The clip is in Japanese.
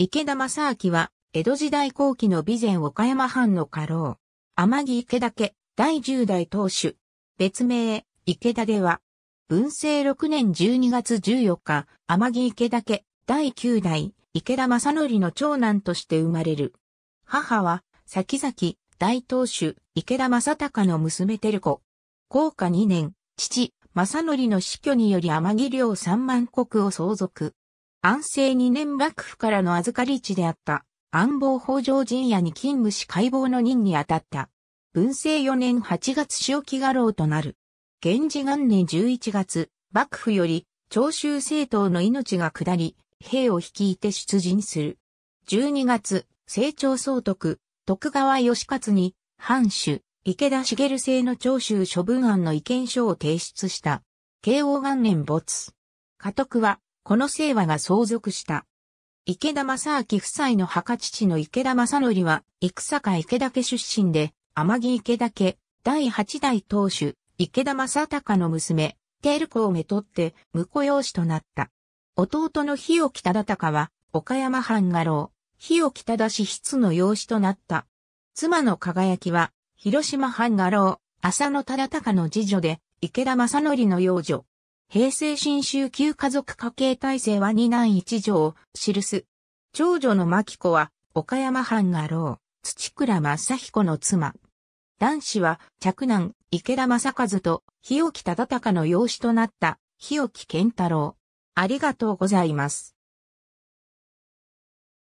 池田正明は、江戸時代後期の備前岡山藩の家老。天城池田家、第10代当主。別名、池田では、文政6年12月14日、天城池田家、第9代、池田正則の長男として生まれる。母は、先々、大当主、池田正隆の娘照子。高下2年、父、正則の死去により天城領三万国を相続。安政2年幕府からの預かり地であった安房北条陣屋に勤務し解剖の任に当たった。文政4年8月潮木画廊となる。源氏元年11月、幕府より長州政党の命が下り、兵を率いて出陣する。12月、清朝総督、徳川義勝に、藩主、池田茂制の長州処分案の意見書を提出した。慶応元年没。家督は、この清和が相続した。池田正明夫妻の墓父の池田正則は、生坂池田家出身で、天城池田家、第八代当主、池田正隆の娘、テール子をめとって、婿養子となった。弟の日置忠隆は、岡山藩家老、日置忠氏室の養子となった。妻の輝きは、広島藩家老、浅野忠隆の次女で、池田正則の養女。平成新州旧家族家系体制は二男一女を記す。長女の牧子は、岡山藩が老、土倉正彦の妻。男子は、着男、池田正和と、日置忠敬の養子となった、日置健太郎。ありがとうございます。